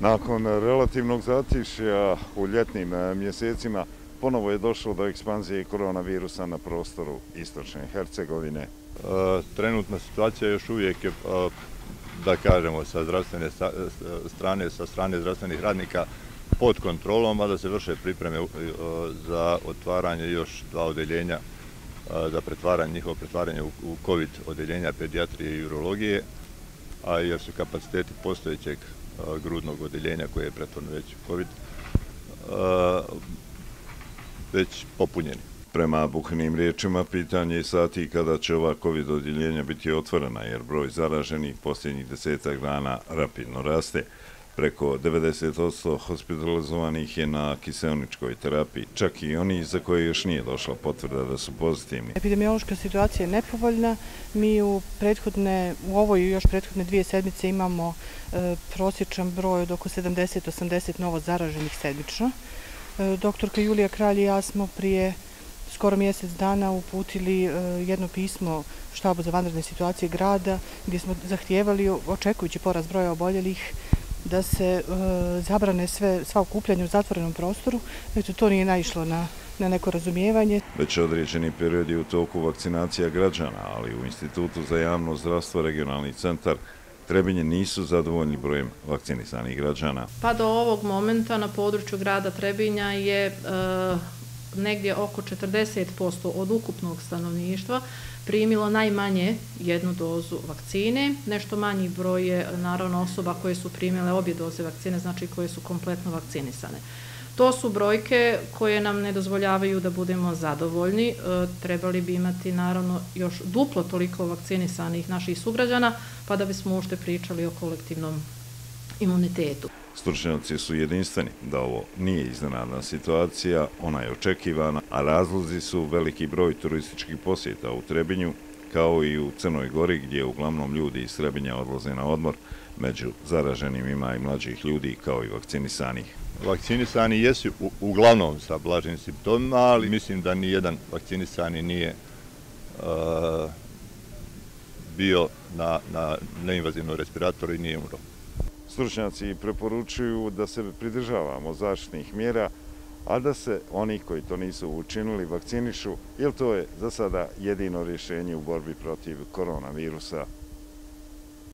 Nakon relativnog zatišja u ljetnim eh, mjesecima ponovo je došlo do ekspanzije koronavirusa na prostoru Istočne Hercegovine. E, trenutna situacija još uvijek je, eh, da kažemo, sa zdravstvene strane, sa strane zdravstvenih radnika pod kontrolom, a da se vrše pripreme za otvaranje još dva odeljenja za pretvaranje, njihovo pretvaranje u COVID odeljenja pedijatrije i urologije, a jer su kapaciteti postojećeg grudnog odeljenja koje je pretvorno već COVID, već popunjeni. Prema buhnim riječima, pitanje je sati kada će ova COVID odjeljenja biti otvorena, jer broj zaraženih posljednjih desetak dana rapidno raste. Preko 90% hospitalizovanih je na kiselničkoj terapiji, čak i oni za koje još nije došla potvrda da su pozitivni. Epidemiološka situacija je nepovoljna. Mi u, prethodne, u ovoj i još prethodne dvije sedmice imamo e, prosječan broj od oko 70-80 novo zaraženih sedmično. E, doktorka Julija Kralj i ja smo prije skoro mjesec dana uputili e, jedno pismo štabu za vanredne situacije grada gdje smo zahtijevali, očekujući poraz broja oboljelih, da se e, zabrane sve, sva okupljanja u zatvorenom prostoru. Eto, to nije naišlo na, na neko razumijevanje. Već određeni period je u toku vakcinacija građana, ali u Institutu za javno zdravstvo regionalni centar Trebinje nisu zadovoljni brojem vakcinisanih građana. Pa do ovog momenta na području grada Trebinja je e, negdje oko 40% od ukupnog stanovništva primilo najmanje jednu dozu vakcine. Nešto manji broj je naravno osoba koje su primile obje doze vakcine, znači koje su kompletno vakcinisane. To su brojke koje nam ne dozvoljavaju da budemo zadovoljni. E, trebali bi imati naravno još duplo toliko vakcinisanih naših sugrađana, pa da bismo ušte pričali o kolektivnom imunitetu. Stručnjaci su jedinstveni da ovo nije iznenadna situacija, ona je očekivana, a razlozi su veliki broj turističkih posjeta u Trebinju, kao i u Crnoj Gori gdje uglavnom ljudi iz Trebinja odlaze na odmor, među zaraženim ima i mlađih ljudi kao i vakcinisanih. Vakcinisani jesu uglavnom sa blažim simptomima, ali mislim da ni jedan vakcinisani nije uh, bio na, na neinvazivnom respiratoru i nije umro. Stručnjaci preporučuju da se pridržavamo zaštitnih mjera, a da se oni koji to nisu učinili vakcinišu, jer to je za sada jedino rješenje u borbi protiv koronavirusa.